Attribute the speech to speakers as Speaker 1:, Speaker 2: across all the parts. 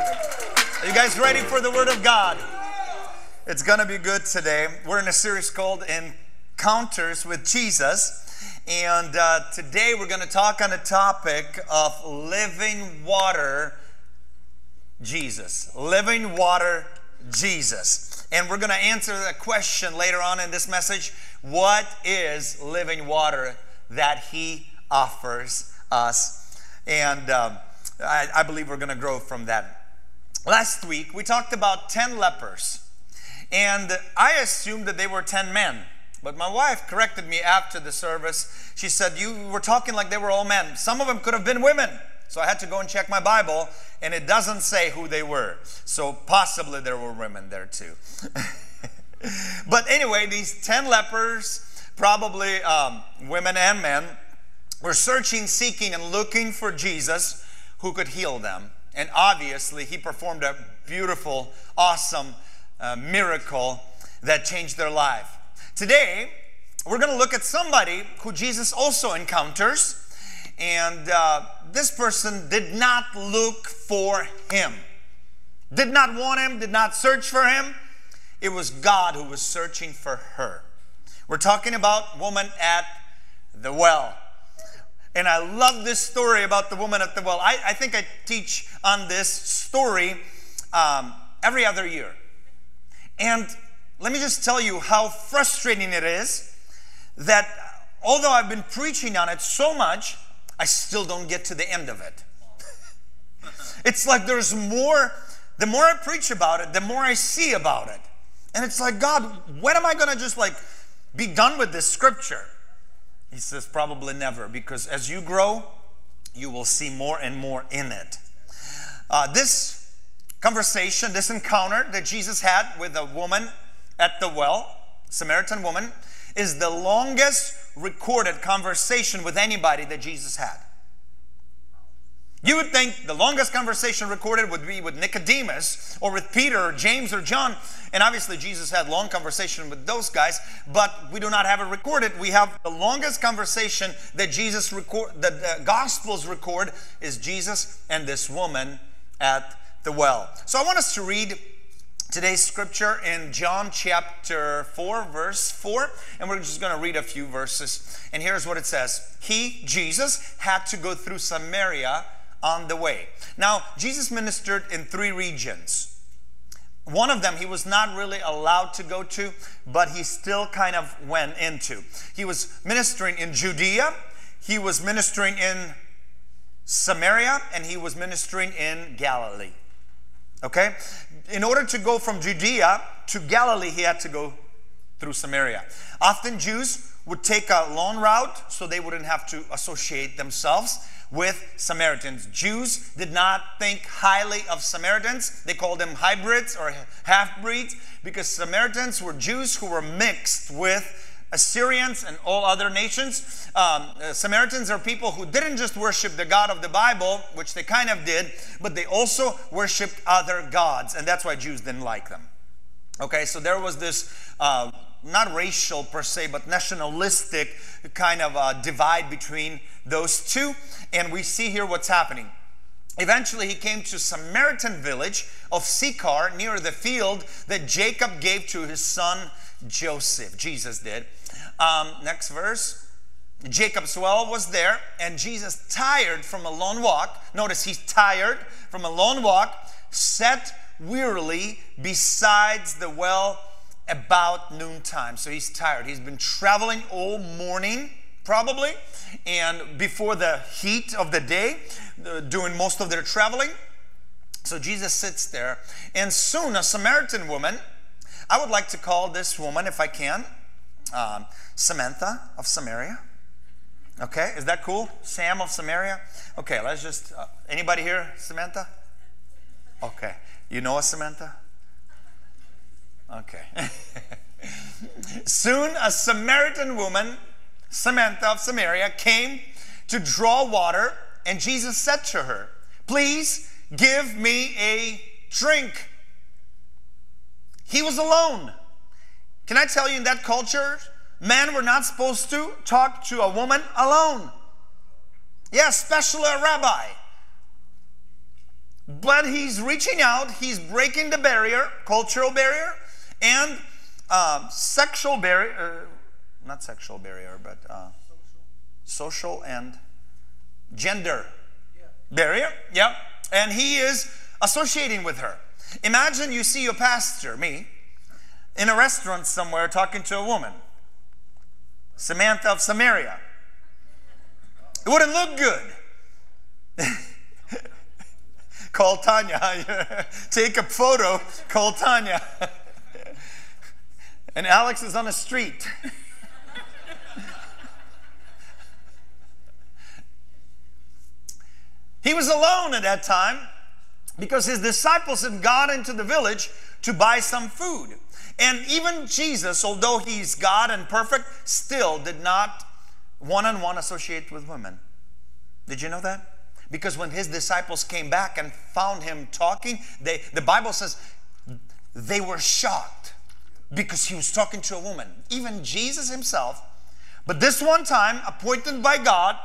Speaker 1: Are you guys ready for the Word of God? It's going to be good today. We're in a series called Encounters with Jesus. And uh, today we're going to talk on the topic of living water Jesus. Living water Jesus. And we're going to answer the question later on in this message what is living water that He offers us? And um, I, I believe we're going to grow from that. Last week, we talked about 10 lepers, and I assumed that they were 10 men. But my wife corrected me after the service. She said, You were talking like they were all men. Some of them could have been women. So I had to go and check my Bible, and it doesn't say who they were. So possibly there were women there too. but anyway, these 10 lepers, probably um, women and men, were searching, seeking, and looking for Jesus who could heal them. And obviously, he performed a beautiful, awesome uh, miracle that changed their life. Today, we're going to look at somebody who Jesus also encounters. And uh, this person did not look for him, did not want him, did not search for him. It was God who was searching for her. We're talking about woman at the well. And I love this story about the woman at the well. I, I think I teach on this story um, every other year. And let me just tell you how frustrating it is that although I've been preaching on it so much, I still don't get to the end of it. it's like there's more, the more I preach about it, the more I see about it. And it's like, God, when am I going to just like be done with this scripture? He says, probably never, because as you grow, you will see more and more in it. Uh, this conversation, this encounter that Jesus had with a woman at the well, Samaritan woman, is the longest recorded conversation with anybody that Jesus had. You would think the longest conversation recorded would be with Nicodemus or with Peter or James or John. And obviously, Jesus had long conversation with those guys, but we do not have it recorded. We have the longest conversation that Jesus record, that the Gospels record, is Jesus and this woman at the well. So I want us to read today's scripture in John chapter 4, verse 4, and we're just going to read a few verses. And here's what it says He, Jesus, had to go through Samaria on the way. Now, Jesus ministered in three regions. One of them he was not really allowed to go to, but he still kind of went into. He was ministering in Judea, he was ministering in Samaria, and he was ministering in Galilee. Okay? In order to go from Judea to Galilee, he had to go through Samaria. Often Jews would take a long route so they wouldn't have to associate themselves with Samaritans. Jews did not think highly of Samaritans. They called them hybrids or half breeds because Samaritans were Jews who were mixed with Assyrians and all other nations. Um, uh, Samaritans are people who didn't just worship the God of the Bible, which they kind of did, but they also worshiped other gods, and that's why Jews didn't like them. Okay, so there was this uh, not racial per se, but nationalistic kind of uh, divide between those two. And we see here what's happening. Eventually, he came to Samaritan village of Sychar near the field that Jacob gave to his son Joseph. Jesus did. Um, next verse. Jacob's well was there, and Jesus, tired from a long walk, notice he's tired from a long walk, sat wearily besides the well about noontime. So he's tired. He's been traveling all morning, probably, and before the heat of the day, doing most of their traveling. So Jesus sits there, and soon a Samaritan woman, I would like to call this woman, if I can, um, Samantha of Samaria. Okay, is that cool? Sam of Samaria? Okay, let's just, uh, anybody here, Samantha? Okay, you know a Samantha? Okay. Soon a Samaritan woman, Samantha of Samaria, came to draw water, and Jesus said to her, Please give me a drink. He was alone. Can I tell you, in that culture, men were not supposed to talk to a woman alone. Yes, yeah, especially a rabbi. but he's reaching out, he's breaking the barrier, cultural barrier, and uh, sexual barrier, uh, not sexual barrier, but uh, social and gender yeah. barrier. Yeah. And he is associating with her. Imagine you see your pastor, me, in a restaurant somewhere talking to a woman, Samantha of Samaria. It wouldn't look good. call Tanya. Take a photo, call Tanya. and Alex is on the street. he was alone at that time because his disciples had gone into the village to buy some food. And even Jesus, although he's God and perfect, still did not one on one associate with women. Did you know that? Because when his disciples came back and found him talking, they, the Bible says they were shocked because he was talking to a woman. Even Jesus himself. But this one time, appointed by God,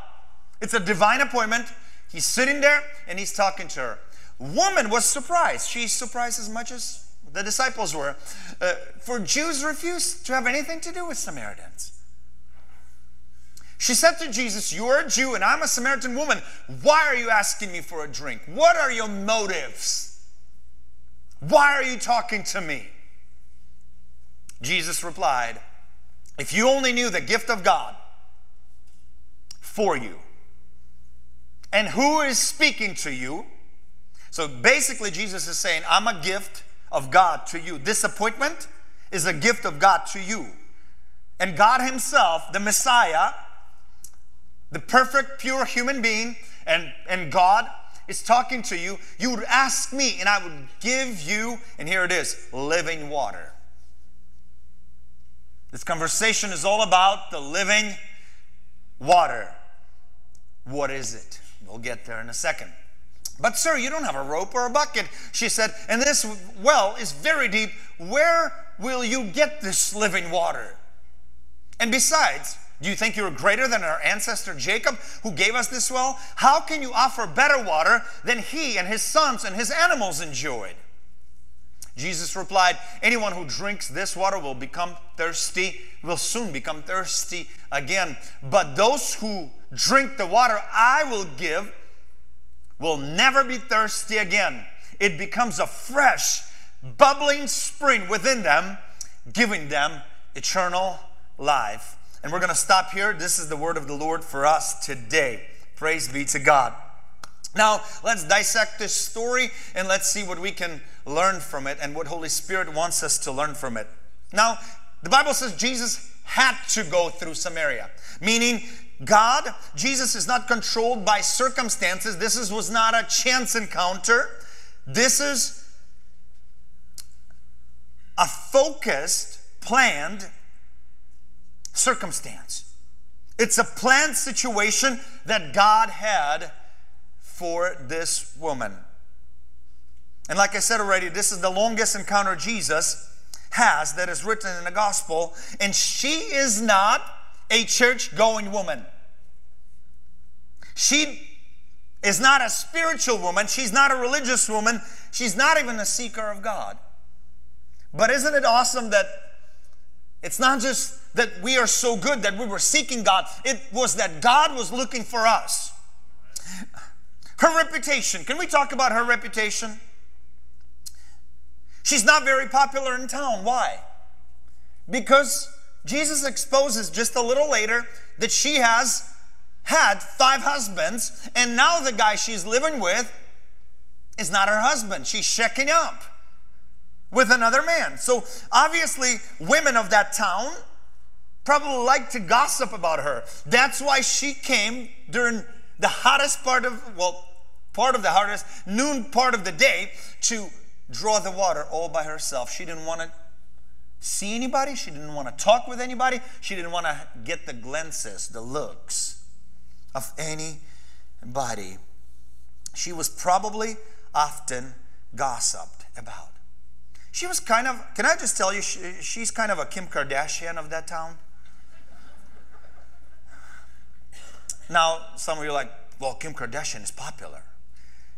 Speaker 1: it's a divine appointment. He's sitting there and he's talking to her. Woman was surprised. She's surprised as much as the disciples were. Uh, for Jews refused to have anything to do with Samaritans. She said to Jesus, You are a Jew and I'm a Samaritan woman. Why are you asking me for a drink? What are your motives? Why are you talking to me? Jesus replied, If you only knew the gift of God for you and who is speaking to you. So basically, Jesus is saying, I'm a gift of God to you. This appointment is a gift of God to you. And God Himself, the Messiah, the perfect, pure human being, and, and God is talking to you, you would ask me, and I would give you, and here it is living water. This conversation is all about the living water. What is it? We'll get there in a second. But, sir, you don't have a rope or a bucket, she said, and this well is very deep. Where will you get this living water? And besides, do you think you're greater than our ancestor Jacob who gave us this well? How can you offer better water than he and his sons and his animals enjoyed? Jesus replied, Anyone who drinks this water will become thirsty, will soon become thirsty again. But those who drink the water I will give will never be thirsty again. It becomes a fresh, bubbling spring within them, giving them eternal life. And we're going to stop here. This is the word of the Lord for us today. Praise be to God. Now, let's dissect this story and let's see what we can learn from it and what Holy Spirit wants us to learn from it. Now, the Bible says Jesus had to go through Samaria, meaning God, Jesus is not controlled by circumstances. This is, was not a chance encounter. This is a focused, planned circumstance. It's a planned situation that God had for this woman. And like I said already, this is the longest encounter Jesus has that is written in the gospel. And she is not a church going woman. She is not a spiritual woman. She's not a religious woman. She's not even a seeker of God. But isn't it awesome that it's not just that we are so good that we were seeking God, it was that God was looking for us. Her reputation, can we talk about her reputation? She's not very popular in town. Why? Because Jesus exposes just a little later that she has had five husbands, and now the guy she's living with is not her husband. She's checking up with another man. So obviously, women of that town probably like to gossip about her. That's why she came during the hottest part of, well, part of the hottest, noon part of the day to draw the water all by herself. She didn't want to see anybody. She didn't want to talk with anybody. She didn't want to get the glances, the looks of anybody. She was probably often gossiped about. She was kind of, can I just tell you, she, she's kind of a Kim Kardashian of that town. Now, some of you are like, well, Kim Kardashian is popular.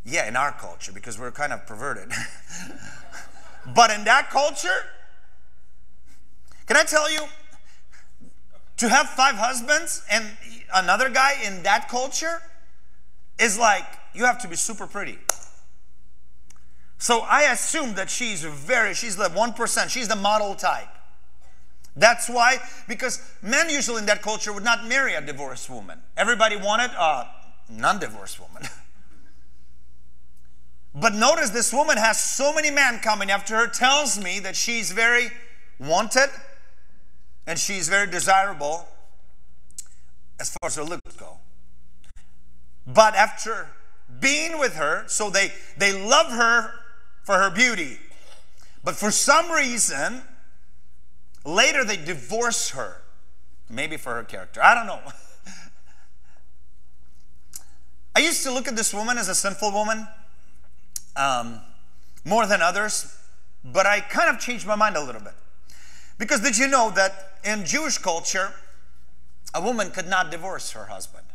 Speaker 1: Yeah, in our culture, because we're kind of perverted. but in that culture, can I tell you, to have five husbands and another guy in that culture is like you have to be super pretty. So I assume that she's very, she's the 1%, she's the model type. That's why, because men usually in that culture would not marry a divorced woman. Everybody wanted a non divorced woman. but notice this woman has so many men coming after her, tells me that she's very wanted and she's very desirable as far as her looks go. But after being with her, so they, they love her for her beauty. But for some reason, later they divorce her. Maybe for her character. I don't know. I used to look at this woman as a sinful woman um, more than others, but I kind of changed my mind a little bit. Because did you know that in Jewish culture, a woman could not divorce her husband?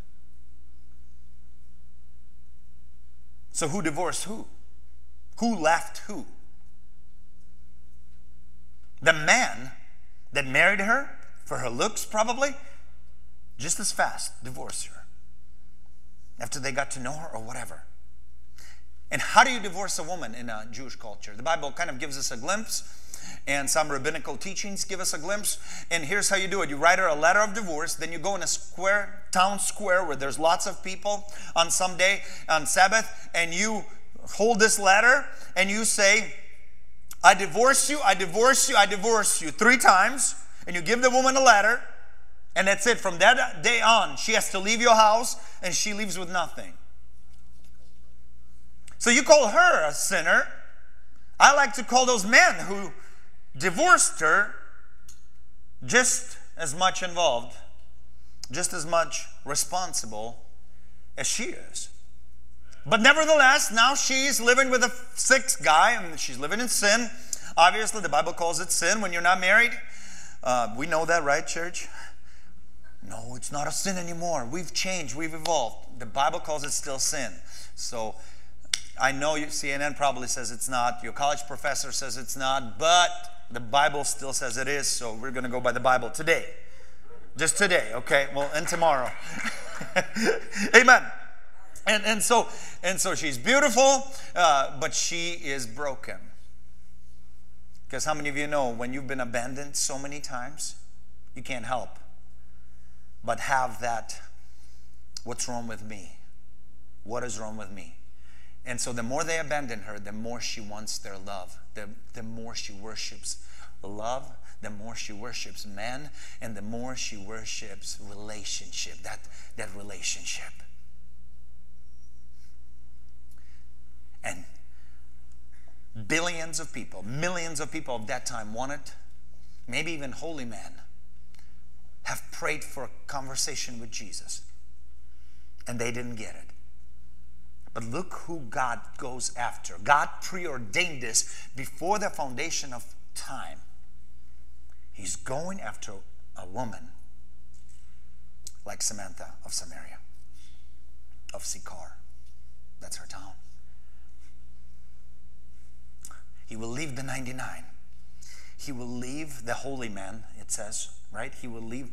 Speaker 1: So who divorced who? Who left who? The man that married her for her looks, probably, just as fast divorced her after they got to know her or whatever. And how do you divorce a woman in a Jewish culture? The Bible kind of gives us a glimpse, and some rabbinical teachings give us a glimpse. And here's how you do it you write her a letter of divorce, then you go in a square, town square, where there's lots of people on some day, on Sabbath, and you hold this letter and you say, I divorce you, I divorce you, I divorce you three times, and you give the woman a letter, and that's it. From that day on, she has to leave your house and she leaves with nothing. So you call her a sinner. I like to call those men who divorced her just as much involved, just as much responsible as she is. But nevertheless, now she's living with a sixth guy and she's living in sin. Obviously, the Bible calls it sin when you're not married. Uh, we know that, right, church? No, it's not a sin anymore. We've changed, we've evolved. The Bible calls it still sin. So I know CNN probably says it's not, your college professor says it's not, but the Bible still says it is. So we're going to go by the Bible today. Just today, okay? Well, and tomorrow. Amen. And, and, so, and so she's beautiful, uh, but she is broken. Because how many of you know when you've been abandoned so many times, you can't help but have that what's wrong with me? What is wrong with me? And so the more they abandon her, the more she wants their love, the, the more she worships love, the more she worships men, and the more she worships relationship, that, that relationship. And billions of people, millions of people of that time wanted, maybe even holy men, have prayed for a conversation with Jesus. And they didn't get it. But look who God goes after. God preordained this before the foundation of time. He's going after a woman like Samantha of Samaria, of Sychar. That's her town. He will leave the 99. He will leave the holy man, it says, right? He will leave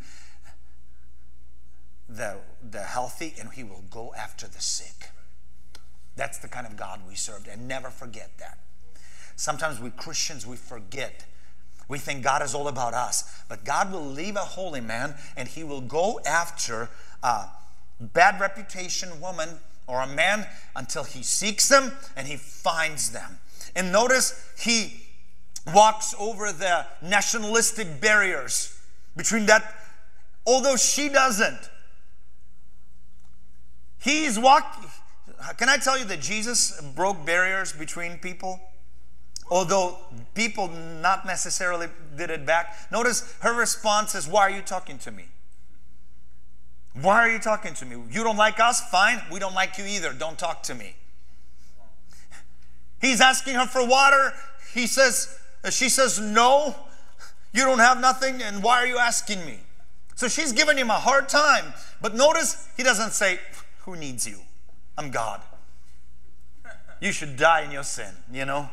Speaker 1: the, the healthy and he will go after the sick. That's the kind of God we served, and never forget that. Sometimes we Christians, we forget. We think God is all about us, but God will leave a holy man and he will go after a bad reputation woman or a man until he seeks them and he finds them. And notice he walks over the nationalistic barriers between that, although she doesn't. He's walking. Can I tell you that Jesus broke barriers between people? Although people not necessarily did it back. Notice her response is, Why are you talking to me? Why are you talking to me? You don't like us? Fine. We don't like you either. Don't talk to me. He's asking her for water. He says, she says, No, you don't have nothing, and why are you asking me? So she's giving him a hard time. But notice he doesn't say, Who needs you? I'm God. you should die in your sin, you know?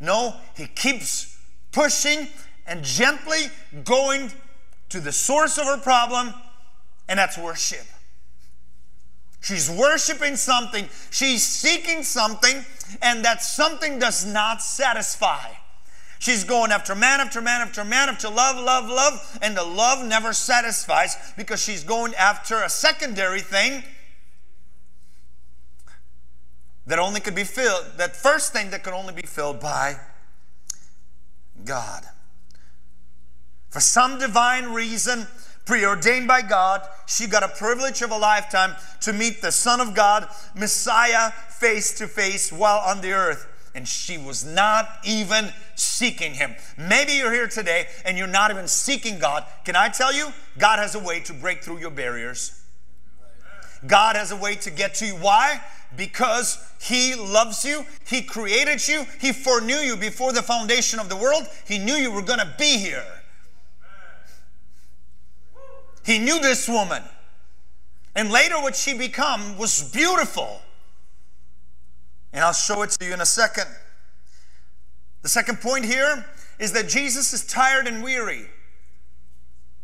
Speaker 1: No, he keeps pushing and gently going to the source of her problem, and that's worship. She's worshiping something, she's seeking something, and that something does not satisfy. She's going after man after man after man after love, love, love, and the love never satisfies because she's going after a secondary thing that only could be filled, that first thing that could only be filled by God. For some divine reason, preordained by God, she got a privilege of a lifetime to meet the Son of God, Messiah, face to face while on the earth. And she was not even seeking Him. Maybe you're here today and you're not even seeking God. Can I tell you? God has a way to break through your barriers. God has a way to get to you. Why? Because He loves you. He created you. He foreknew you before the foundation of the world. He knew you were going to be here. He knew this woman. And later, what she become was beautiful. And I'll show it to you in a second. The second point here is that Jesus is tired and weary.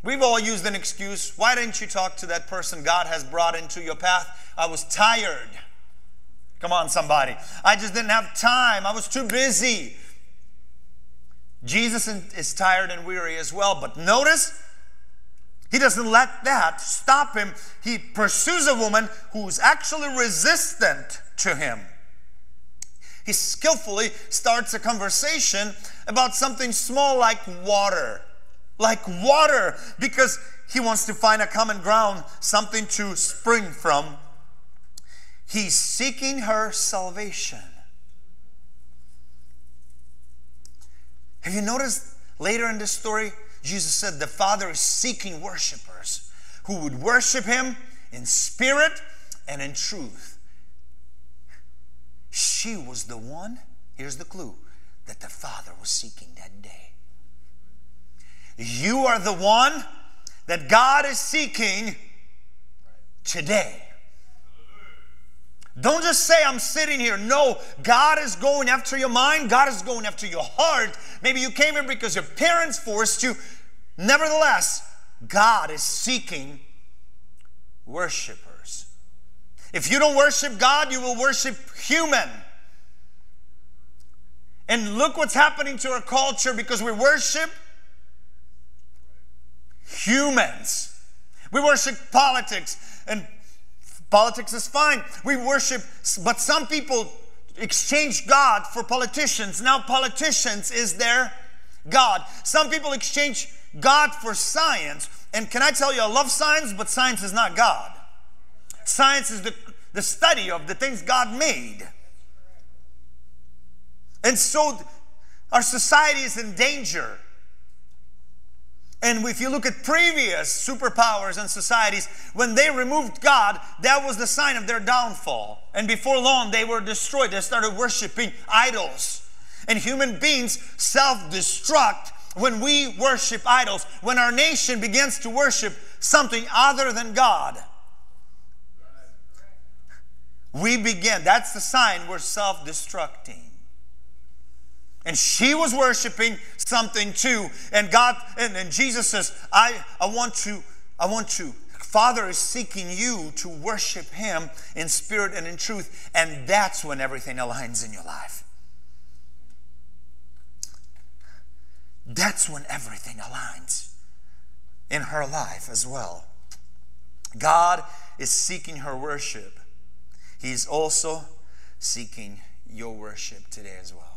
Speaker 1: We've all used an excuse. Why didn't you talk to that person God has brought into your path? I was tired. Come on, somebody. I just didn't have time. I was too busy. Jesus is tired and weary as well. But notice, he doesn't let that stop him. He pursues a woman who's actually resistant to him. He skillfully starts a conversation about something small like water like water, because he wants to find a common ground, something to spring from. He's seeking her salvation. Have you noticed later in this story, Jesus said the Father is seeking worshipers who would worship Him in spirit and in truth. She was the one, here's the clue, that the Father was seeking that day. You are the one that God is seeking today. Don't just say, I'm sitting here. No, God is going after your mind. God is going after your heart. Maybe you came here because your parents forced you. Nevertheless, God is seeking worshipers. If you don't worship God, you will worship human. And look what's happening to our culture because we worship humans. We worship politics, and politics is fine. We worship, but some people exchange God for politicians. Now, politicians is their God. Some people exchange God for science. And can I tell you, I love science, but science is not God. Science is the, the study of the things God made. And so our society is in danger and if you look at previous superpowers and societies, when they removed God, that was the sign of their downfall. And before long, they were destroyed. They started worshiping idols. And human beings self destruct when we worship idols, when our nation begins to worship something other than God. We begin, that's the sign we're self destructing. And she was worshiping something too. And God, and, and Jesus says, I, I want to, I want to. Father is seeking you to worship Him in spirit and in truth. And that's when everything aligns in your life. That's when everything aligns in her life as well. God is seeking her worship. He's also seeking your worship today as well.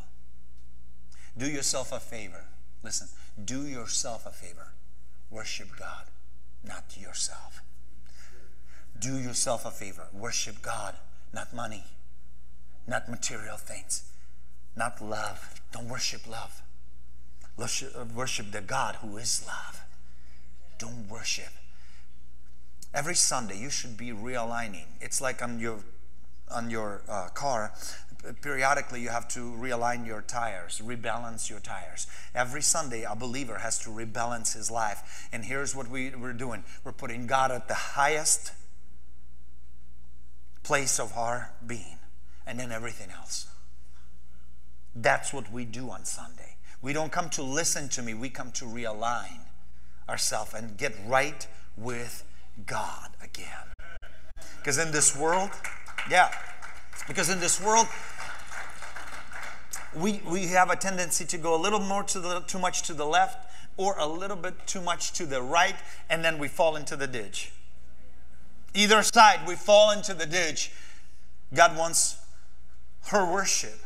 Speaker 1: Do yourself a favor. Listen, do yourself a favor. Worship God, not yourself. Do yourself a favor. Worship God, not money, not material things, not love. Don't worship love. Worship the God who is love. Don't worship. Every Sunday you should be realigning. It's like on your on your uh, car periodically you have to realign your tires, rebalance your tires. Every Sunday, a believer has to rebalance his life. And here's what we, we're doing we're putting God at the highest place of our being, and then everything else. That's what we do on Sunday. We don't come to listen to me, we come to realign ourselves and get right with God again. Because in this world, yeah, because in this world, we, we have a tendency to go a little more to the too much to the left or a little bit too much to the right, and then we fall into the ditch. Either side, we fall into the ditch. God wants her worship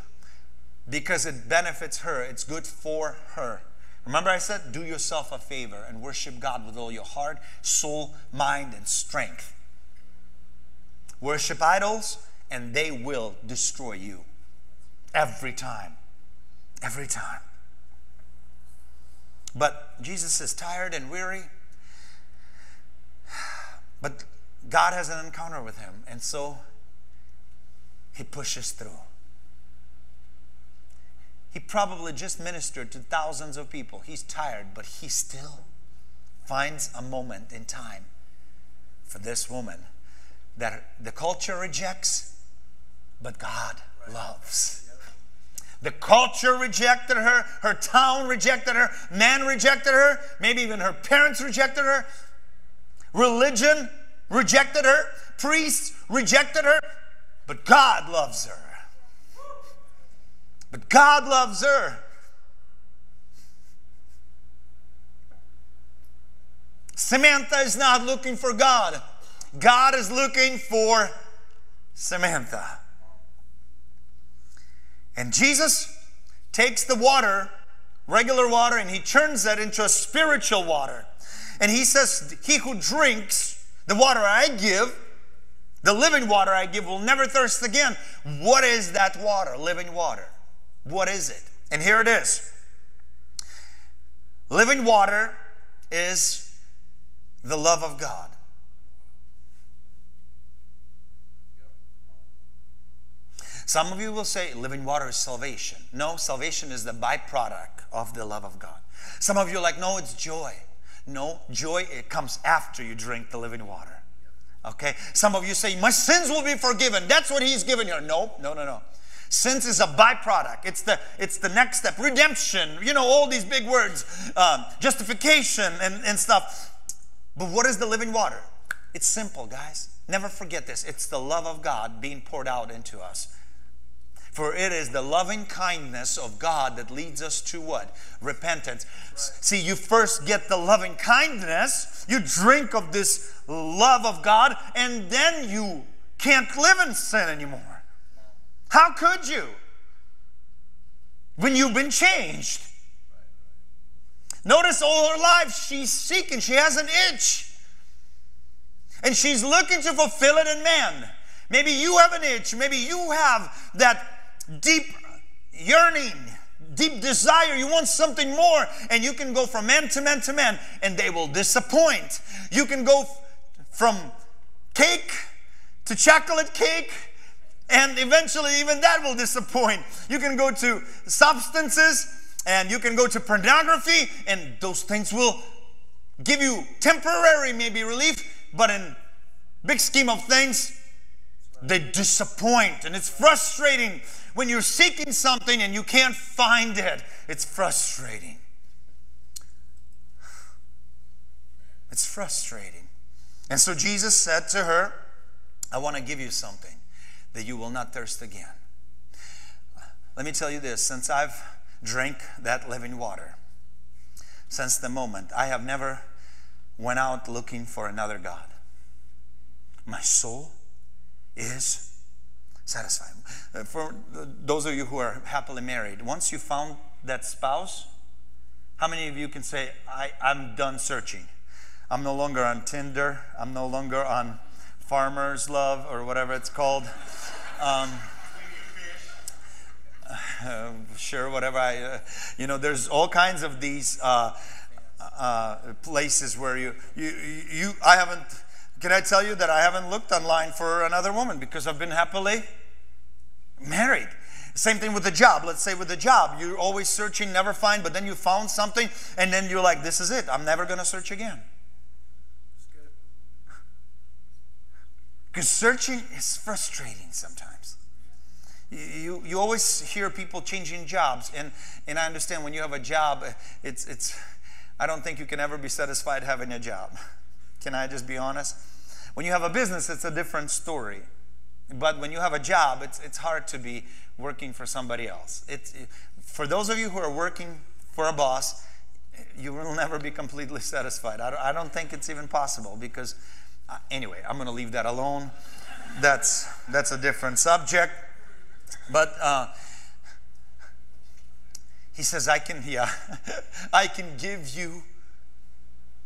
Speaker 1: because it benefits her, it's good for her. Remember, I said, do yourself a favor and worship God with all your heart, soul, mind, and strength. Worship idols, and they will destroy you every time. Every time. But Jesus is tired and weary. But God has an encounter with him, and so he pushes through. He probably just ministered to thousands of people. He's tired, but he still finds a moment in time for this woman that the culture rejects, but God loves. The culture rejected her, her town rejected her, man rejected her, maybe even her parents rejected her, religion rejected her, priests rejected her, but God loves her. But God loves her. Samantha is not looking for God. God is looking for Samantha. And Jesus takes the water, regular water, and he turns that into a spiritual water. And he says, He who drinks the water I give, the living water I give, will never thirst again. What is that water? Living water. What is it? And here it is living water is the love of God. Some of you will say living water is salvation. No, salvation is the byproduct of the love of God. Some of you are like, no, it's joy. No, joy, it comes after you drink the living water. Okay? Some of you say, my sins will be forgiven. That's what he's given you. No, no, no, no. Sins is a byproduct. It's the it's the next step. Redemption. You know all these big words. Um, justification and, and stuff. But what is the living water? It's simple, guys. Never forget this. It's the love of God being poured out into us. For it is the loving kindness of God that leads us to what? Repentance. Right. See, you first get the loving kindness, you drink of this love of God, and then you can't live in sin anymore. How could you? When you've been changed. Notice all her life she's seeking, she has an itch. And she's looking to fulfill it in man. Maybe you have an itch, maybe you have that deep yearning, deep desire. You want something more, and you can go from man to man to man, and they will disappoint. You can go from cake to chocolate cake and eventually even that will disappoint. You can go to substances and you can go to pornography, and those things will give you temporary maybe relief, but in big scheme of things, they disappoint and it's frustrating when you're seeking something and you can't find it. It's frustrating. It's frustrating. And so Jesus said to her, I want to give you something that you will not thirst again. Let me tell you this since I've drank that living water, since the moment, I have never went out looking for another God. My soul is satisfied. Uh, for those of you who are happily married, once you found that spouse, how many of you can say, I, I'm done searching? I'm no longer on Tinder. I'm no longer on Farmer's Love or whatever it's called. Um, uh, sure, whatever. I, uh, you know, there's all kinds of these uh, uh, places where you, you, you, I haven't, can I tell you that I haven't looked online for another woman because I've been happily married. Same thing with the job. Let's say with the job, you're always searching, never find, but then you found something, and then you're like, this is it. I'm never going to search again. Because searching is frustrating sometimes. You, you always hear people changing jobs, and, and I understand when you have a job, it's, it's, I don't think you can ever be satisfied having a job. Can I just be honest? When you have a business, it's a different story. But when you have a job, it's, it's hard to be working for somebody else. It's, for those of you who are working for a boss, you will never be completely satisfied. I don't, I don't think it's even possible because, uh, anyway, I'm going to leave that alone. That's, that's a different subject. But uh, he says, I can, yeah, I can give you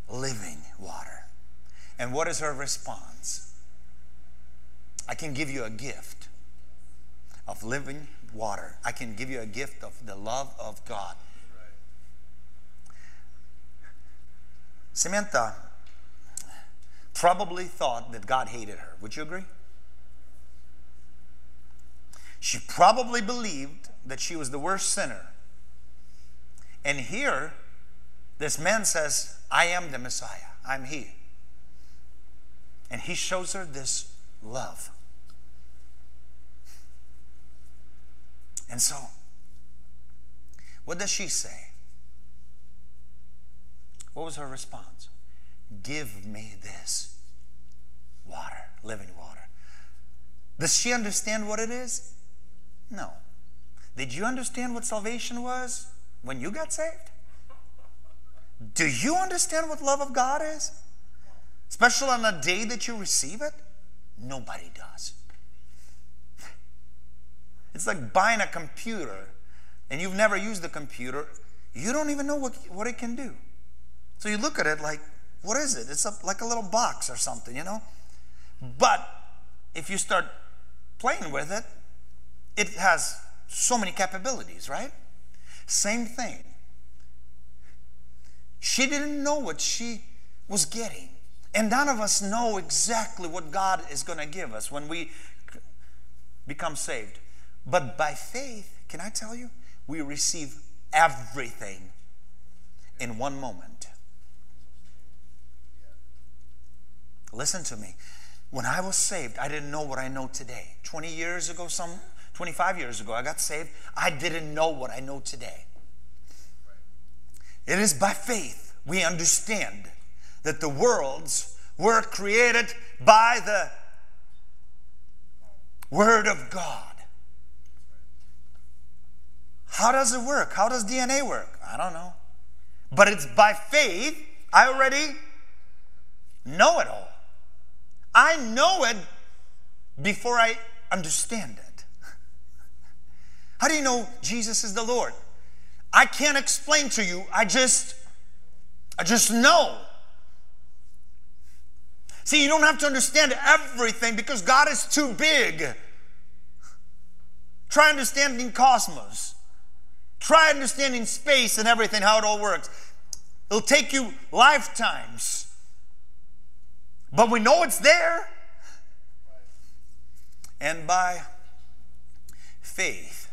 Speaker 1: living water. And what is her response? I can give you a gift of living water. I can give you a gift of the love of God. Samantha probably thought that God hated her. Would you agree? She probably believed that she was the worst sinner. And here, this man says, I am the Messiah. I'm He. And He shows her this love. And so, what does she say? What was her response? Give me this water, living water. Does she understand what it is? No. Did you understand what salvation was when you got saved? Do you understand what love of God is? Especially on the day that you receive it? Nobody does. It's like buying a computer and you've never used the computer. You don't even know what, what it can do. So you look at it like, what is it? It's a, like a little box or something, you know? But if you start playing with it, it has so many capabilities, right? Same thing. She didn't know what she was getting. And none of us know exactly what God is going to give us when we become saved. But by faith, can I tell you, we receive everything in one moment. Listen to me. When I was saved, I didn't know what I know today. 20 years ago, some 25 years ago, I got saved. I didn't know what I know today. It is by faith we understand that the worlds were created by the Word of God. How does it work? How does DNA work? I don't know. But it's by faith. I already know it all. I know it before I understand it. How do you know Jesus is the Lord? I can't explain to you. I just I just know. See, you don't have to understand everything because God is too big. Try understanding cosmos. Try understanding space and everything, how it all works. It'll take you lifetimes. But we know it's there. And by faith.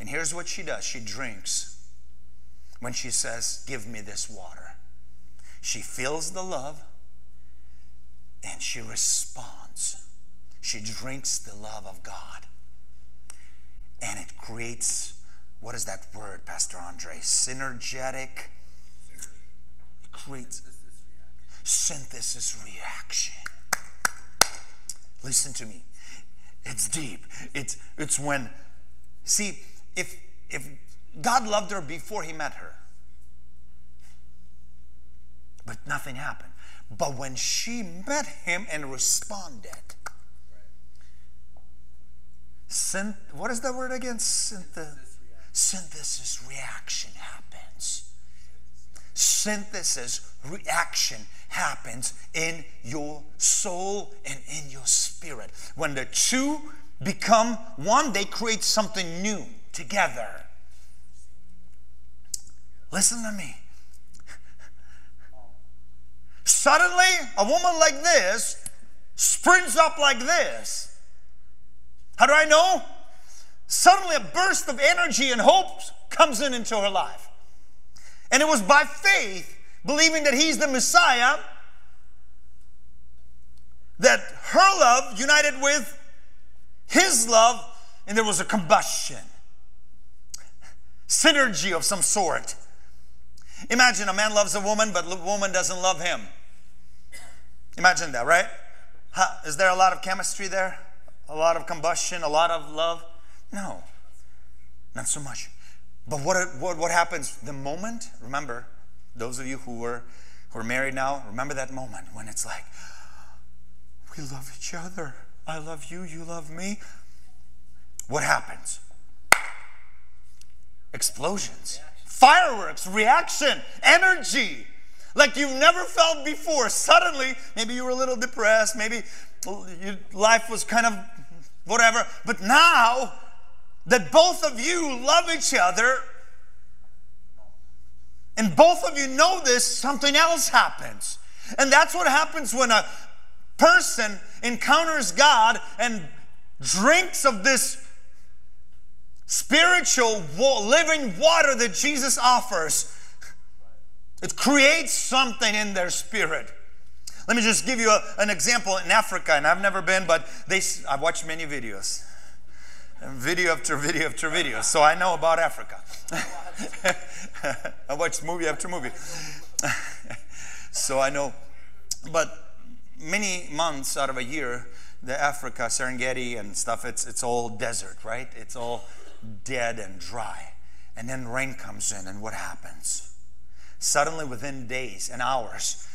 Speaker 1: And here's what she does she drinks when she says, Give me this water. She feels the love and she responds. She drinks the love of God. And it creates, what is that word, Pastor Andre? Synergetic. It creates synthesis reaction. Listen to me. It's deep. It's it's when see if if God loved her before he met her. But nothing happened. But when she met him and responded, synth, what is that word again? Synth, synthesis reaction happens. Synthesis reaction happens in your soul and in your spirit. When the two become one, they create something new together. Listen to me. Suddenly, a woman like this springs up like this. How do I know? Suddenly, a burst of energy and hope comes in into her life. And it was by faith, believing that he's the Messiah, that her love united with His love, and there was a combustion, synergy of some sort. Imagine a man loves a woman, but the woman doesn't love him. Imagine that, right? Is there a lot of chemistry there? A lot of combustion? A lot of love? No, not so much. But what, what, what happens the moment? Remember, those of you who were, who are married now, remember that moment when it's like, we love each other. I love you, you love me. What happens? Explosions, fireworks, reaction, energy like you've never felt before. Suddenly, maybe you were a little depressed, maybe your life was kind of whatever, but now that both of you love each other and both of you know this, something else happens. And that's what happens when a person encounters God and drinks of this spiritual living water that Jesus offers it creates something in their spirit. Let me just give you a, an example in Africa, and I've never been, but they, I've watched many videos, video after video after video, so I know about Africa. I watched movie after movie, so I know. But many months out of a year, the Africa, Serengeti, and stuff, it's it's all desert, right? It's all dead and dry, and then rain comes in, and what happens? Suddenly, within days and hours,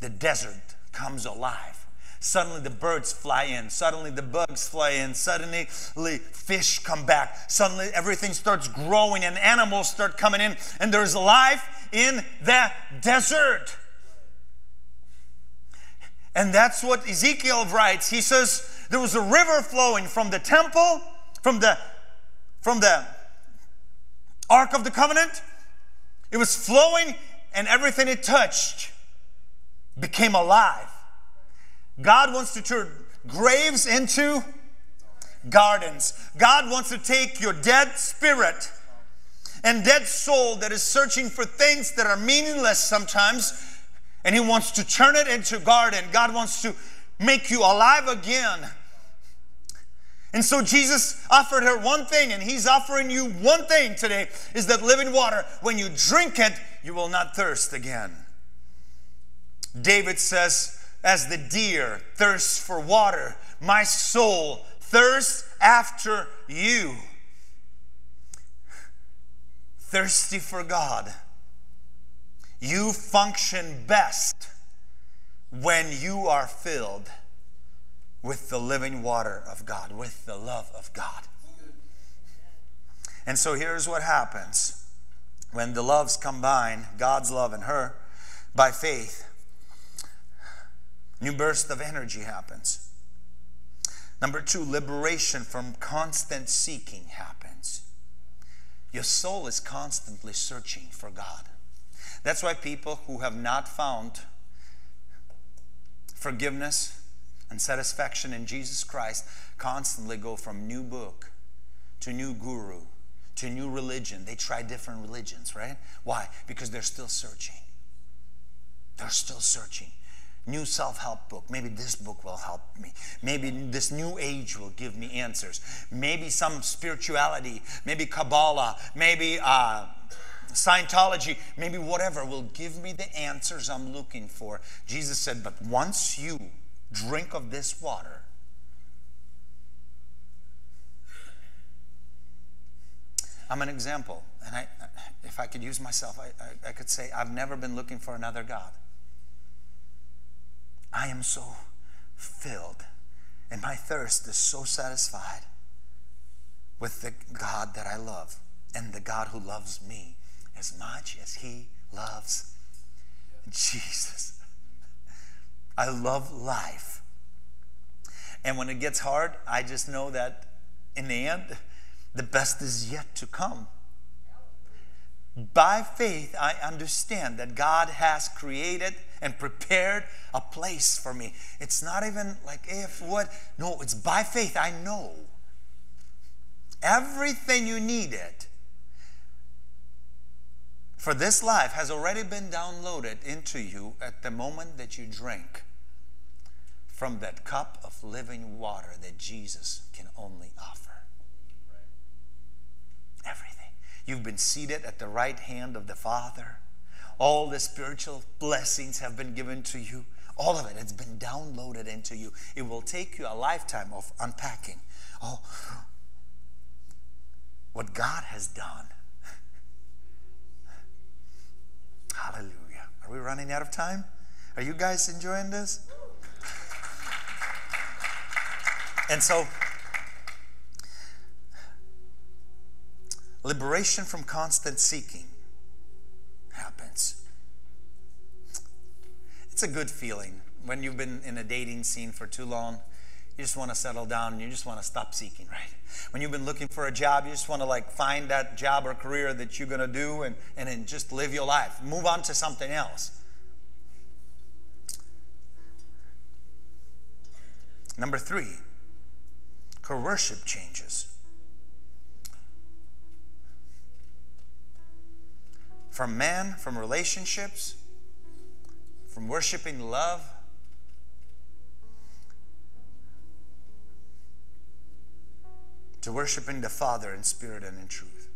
Speaker 1: the desert comes alive. Suddenly, the birds fly in. Suddenly, the bugs fly in. Suddenly, fish come back. Suddenly, everything starts growing and animals start coming in, and there's life in the desert. And that's what Ezekiel writes. He says there was a river flowing from the temple, from the from the Ark of the Covenant, it was flowing, and everything it touched became alive. God wants to turn graves into gardens. God wants to take your dead spirit and dead soul that is searching for things that are meaningless sometimes, and He wants to turn it into a garden. God wants to make you alive again. And so Jesus offered her one thing, and He's offering you one thing today is that living water. When you drink it, you will not thirst again. David says, As the deer thirsts for water, my soul thirsts after you. Thirsty for God. You function best when you are filled with the living water of God, with the love of God. And so here's what happens when the loves combine God's love and her by faith. New burst of energy happens. Number two, liberation from constant seeking happens. Your soul is constantly searching for God. That's why people who have not found forgiveness, and satisfaction in Jesus Christ constantly go from new book to new guru to new religion. They try different religions, right? Why? Because they're still searching. They're still searching. New self help book. Maybe this book will help me. Maybe this new age will give me answers. Maybe some spirituality. Maybe Kabbalah. Maybe uh, Scientology. Maybe whatever will give me the answers I'm looking for. Jesus said, but once you drink of this water. I'm an example, and I, if I could use myself, I, I, I could say, I've never been looking for another God. I am so filled, and my thirst is so satisfied with the God that I love and the God who loves me as much as He loves Jesus. I love life. And when it gets hard, I just know that in the end, the best is yet to come. By faith, I understand that God has created and prepared a place for me. It's not even like if what, no, it's by faith. I know everything you needed for this life has already been downloaded into you at the moment that you drink from that cup of living water that Jesus can only offer. Everything. You've been seated at the right hand of the Father. All the spiritual blessings have been given to you. All of it has been downloaded into you. It will take you a lifetime of unpacking. Oh, what God has done. Hallelujah. Are we running out of time? Are you guys enjoying this? And so, liberation from constant seeking happens. It's a good feeling when you've been in a dating scene for too long. You just want to settle down and you just want to stop seeking, right? When you've been looking for a job, you just want to like find that job or career that you're going to do and, and then just live your life. Move on to something else. Number three, her worship changes. From man, from relationships, from worshiping love, to worshiping the Father in spirit and in truth.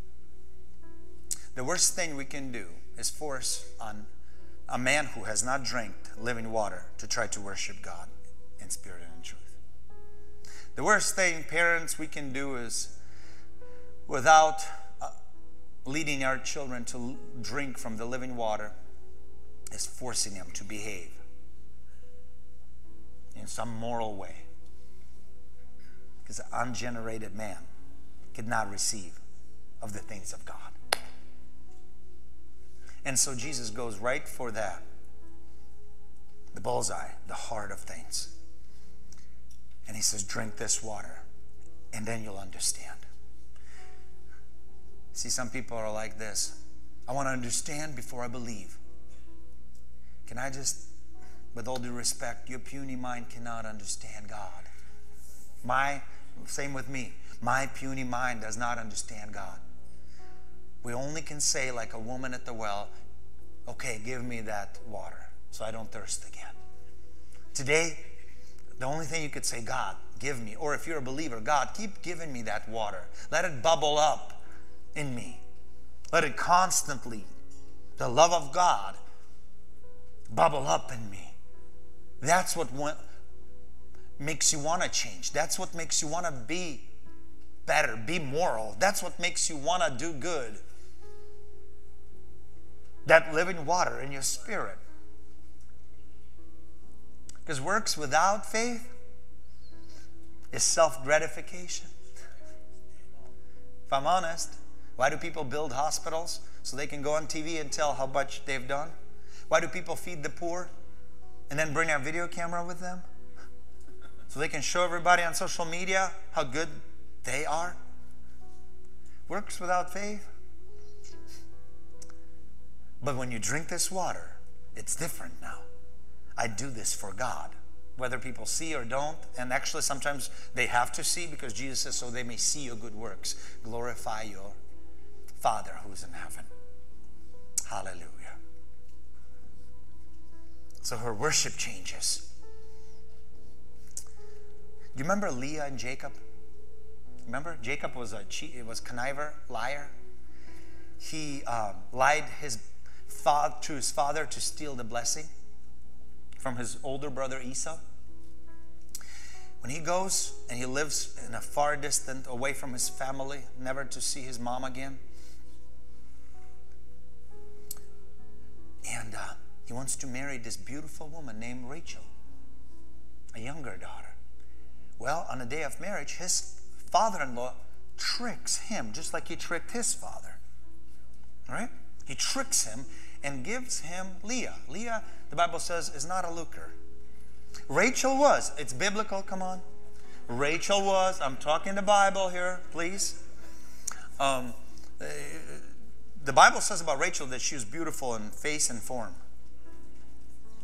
Speaker 1: The worst thing we can do is force on a man who has not drank living water to try to worship God in spirit and in truth. The worst thing, parents, we can do is without uh, leading our children to drink from the living water, is forcing them to behave in some moral way. Because an ungenerated man could not receive of the things of God. And so Jesus goes right for that the bullseye, the heart of things. And he says, Drink this water, and then you'll understand. See, some people are like this I want to understand before I believe. Can I just, with all due respect, your puny mind cannot understand God. My, same with me, my puny mind does not understand God. We only can say, like a woman at the well, okay, give me that water so I don't thirst again. Today, the only thing you could say, God, give me. Or if you're a believer, God, keep giving me that water. Let it bubble up in me. Let it constantly, the love of God, bubble up in me. That's what makes you want to change. That's what makes you want to be better, be moral. That's what makes you want to do good. That living water in your spirit. Because works without faith is self gratification. If I'm honest, why do people build hospitals? So they can go on TV and tell how much they've done? Why do people feed the poor and then bring a video camera with them? So they can show everybody on social media how good they are? Works without faith. But when you drink this water, it's different now. I do this for God, whether people see or don't. And actually, sometimes they have to see because Jesus says, so they may see your good works. Glorify your Father who's in heaven. Hallelujah. So her worship changes. Do you remember Leah and Jacob? Remember, Jacob was a cheat, it was conniver, liar. He um, lied his father to his father to steal the blessing from his older brother Esau. When he goes and he lives in a far distant, away from his family, never to see his mom again. And uh, he wants to marry this beautiful woman named Rachel, a younger daughter. Well, on the day of marriage, his father in law tricks him just like he tricked his father. Right? He tricks him and gives him Leah. Leah, the Bible says, is not a looker. Rachel was. It's biblical, come on. Rachel was. I'm talking the Bible here, please. Um, the Bible says about Rachel that she was beautiful in face and form.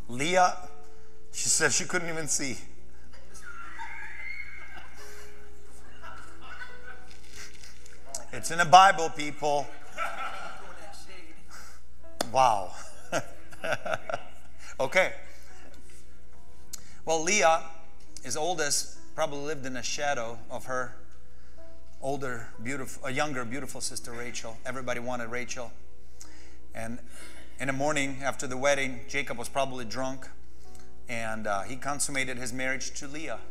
Speaker 1: Leah, she says she couldn't even see. It's in the Bible, people. Wow. okay. Well, Leah his oldest probably lived in a shadow of her older, beautiful, a younger, beautiful sister Rachel. Everybody wanted Rachel. And in the morning after the wedding, Jacob was probably drunk and uh, he consummated his marriage to Leah.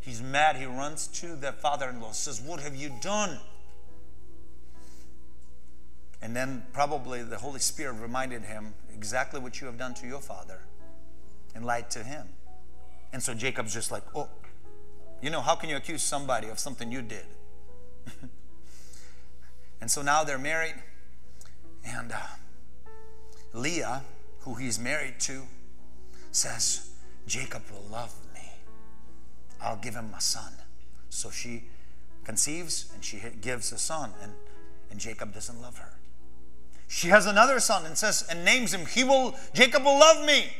Speaker 1: He's mad. He runs to the father in law, says, What have you done? And then probably the Holy Spirit reminded him exactly what you have done to your father and lied to him. And so Jacob's just like, Oh, you know, how can you accuse somebody of something you did? and so now they're married, and uh, Leah, who he's married to, says, Jacob will love me. I'll give him a son. So she conceives and she gives a son, and, and Jacob doesn't love her. She has another son and says, and names him, he will, Jacob will love me.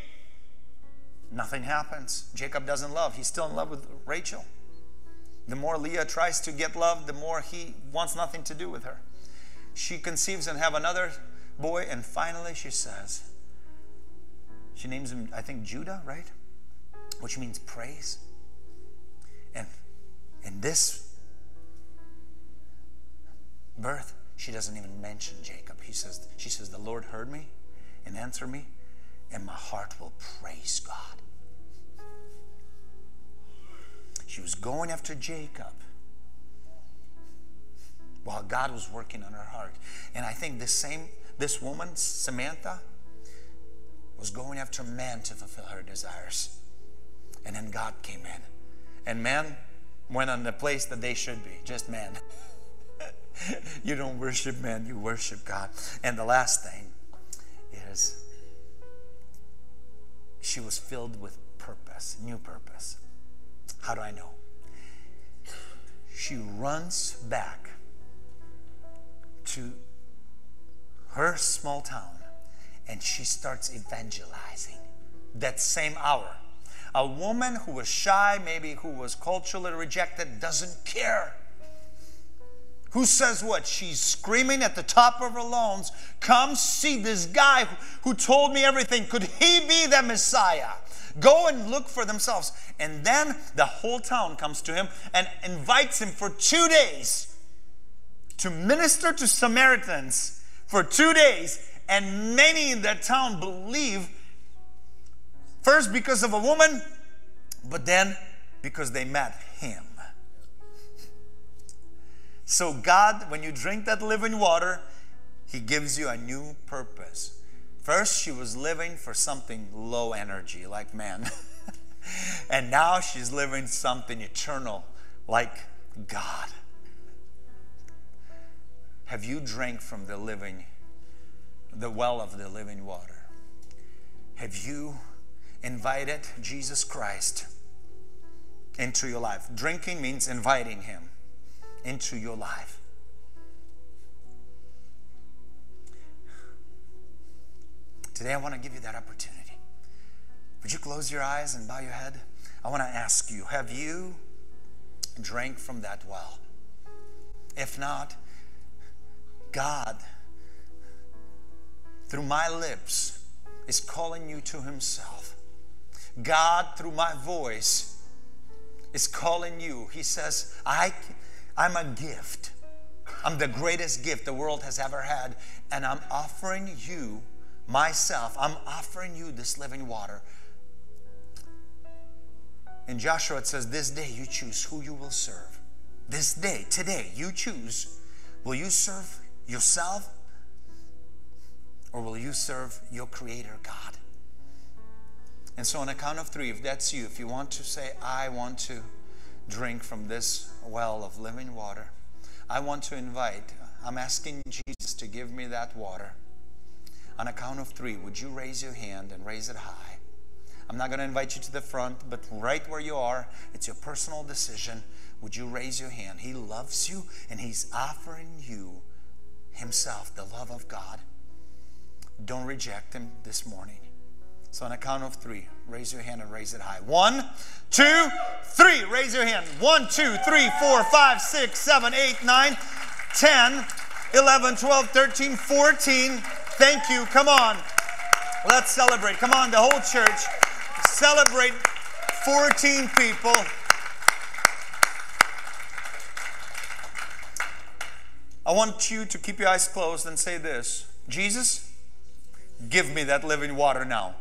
Speaker 1: Nothing happens. Jacob doesn't love. He's still in love with Rachel. The more Leah tries to get love, the more he wants nothing to do with her. She conceives and have another boy, and finally she says, she names him, I think, Judah, right? Which means praise. And in this birth, she doesn't even mention Jacob. Says, she says, The Lord heard me and answered me, and my heart will praise God. She was going after Jacob while God was working on her heart. And I think this same this woman, Samaritan, was going after man to fulfill her desires. And then God came in. And man went on the place that they should be, just man. you don't worship man, you worship God. And the last thing is she was filled with purpose, new purpose. How do I know? She runs back to her small town and she starts evangelizing that same hour. A woman who was shy, maybe who was culturally rejected, doesn't care. Who says what? She's screaming at the top of her lungs, Come see this guy who told me everything. Could he be the Messiah? Go and look for themselves. And then the whole town comes to him and invites him for two days to minister to Samaritans for two days. And many in that town believe, first because of a woman, but then because they met him. So, God, when you drink that living water, He gives you a new purpose. First, she was living for something low energy, like man. and now she's living something eternal, like God. Have you drank from the living, the well of the living water? Have you invited Jesus Christ into your life? Drinking means inviting Him into your life. Today, I want to give you that opportunity. Would you close your eyes and bow your head? I want to ask you have you drank from that well? If not, God, through my lips, is calling you to Himself. God, through my voice, is calling you. He says, I, I'm a gift. I'm the greatest gift the world has ever had, and I'm offering you myself, I'm offering you this living water. In Joshua, it says, This day you choose who you will serve. This day, today, you choose. Will you serve yourself or will you serve your Creator God? And so, on a count of three, if that's you, if you want to say, I want to drink from this well of living water, I want to invite, I'm asking Jesus to give me that water. On a count of three, would you raise your hand and raise it high? I'm not going to invite you to the front, but right where you are, it's your personal decision. Would you raise your hand? He loves you and He's offering you Himself, the love of God. Don't reject Him this morning. So, on a count of three, raise your hand and raise it high. One, two, three. Raise your hand. One, two, three, four, five, six, seven, eight, nine, ten, eleven, twelve, thirteen, fourteen. Thank you. Come on. Let's celebrate. Come on, the whole church. Celebrate 14 people. I want you to keep your eyes closed and say this Jesus, give me that living water now,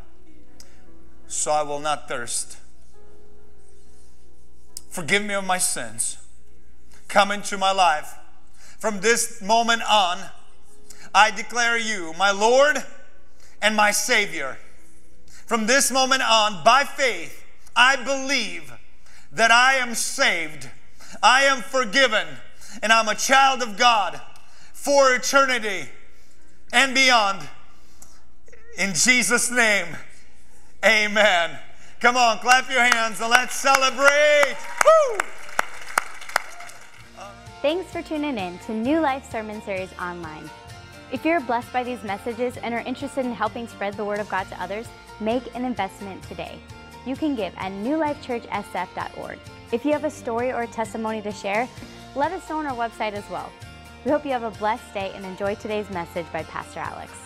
Speaker 1: so I will not thirst. Forgive me of my sins. Come into my life. From this moment on, I declare you my Lord and my Savior. From this moment on, by faith, I believe that I am saved, I am forgiven, and I'm a child of God for eternity and beyond. In Jesus' name, amen. Come on, clap your hands and let's celebrate. Woo!
Speaker 2: Thanks for tuning in to New Life Sermon Series Online. If you're blessed by these messages and are interested in helping spread the Word of God to others, make an investment today. You can give at newlifechurchsf.org. If you have a story or a testimony to share, let us know on our website as well. We hope you have a blessed day and enjoy today's message by Pastor Alex.